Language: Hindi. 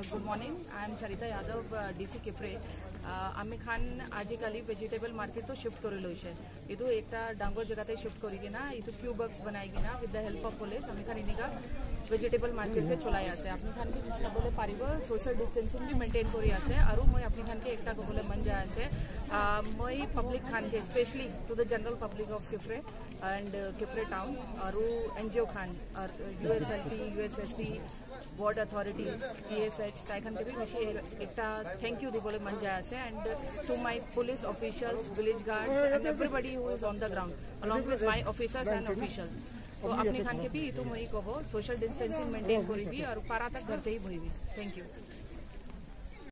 good morning I am Sarita Yadav DC Kiphire আমি খান আজিকালি ভেজিটেবল মার্কেট তো শিফট করে লৈছে এইটো একটা ডাঙৰ জেগাতে শিফট কৰি কিনা এইটো কিউবক্স বনাই কিনা with the help of police আমি খান এনেকা ভেজিটেবল মাৰ্কেটকে চলাই আছে আপুনি খানকে চাবলৈ পাৰিব ছ'চিয়েল ডিষ্টেঞ্চিং বি মেইনটেইন কৰি আছে আৰু মই আপুনি খানকে একটা ক'বলৈ মন যায় আছে মই পাব্লিক খানকে specially to the general public of Kiphire and Kiphire town আৰু এন জি অ' খান U S L T U S S C board authority PSH तैखान भी एक थैंक यू दी मन जाए and to my police officials village guard and everybody who on the ground along with my officers and officials तो अपनी खान के भी तो यही कहो सोशल डिस्टेंसिंग मेंटेन करी और पारा तक घर से ही भूबी थैंक यू